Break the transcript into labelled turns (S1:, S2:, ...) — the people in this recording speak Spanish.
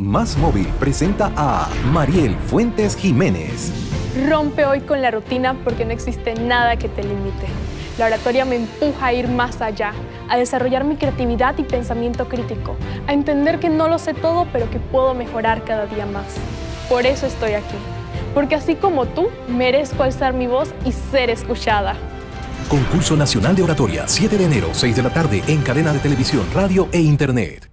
S1: Más Móvil presenta a Mariel Fuentes Jiménez.
S2: Rompe hoy con la rutina porque no existe nada que te limite. La oratoria me empuja a ir más allá, a desarrollar mi creatividad y pensamiento crítico, a entender que no lo sé todo, pero que puedo mejorar cada día más. Por eso estoy aquí, porque así como tú, merezco alzar mi voz y ser escuchada.
S1: Concurso Nacional de Oratoria, 7 de enero, 6 de la tarde, en cadena de televisión, radio e internet.